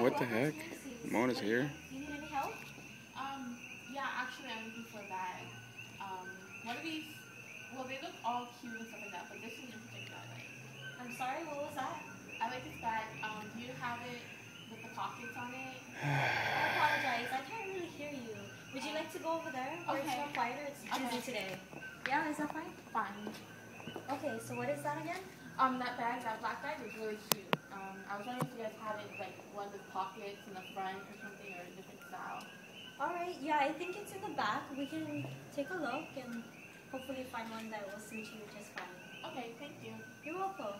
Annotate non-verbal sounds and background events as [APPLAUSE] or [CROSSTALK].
What the heck? Mona's here. Do you need any help? Um, yeah, actually, I'm looking for a bag. Um, one of these, well, they look all cute and stuff like that, but this one in particular, I like. I'm sorry, what was that? I like this bag. Um, do you have it with the pockets on it? [SIGHS] I apologize, I can't really hear you. Would you like to go over there where it's Okay. more quieter? It's busy Okay. today. Yeah, is that fine? Fine. Okay, so what is that again? Um, that bag, that black bag is really cute. I was wondering if you guys had it like one with pockets in the front or something, or a different style. Alright, yeah, I think it's in the back. We can take a look and hopefully find one that will suit you just fine. Okay, thank you. You're welcome.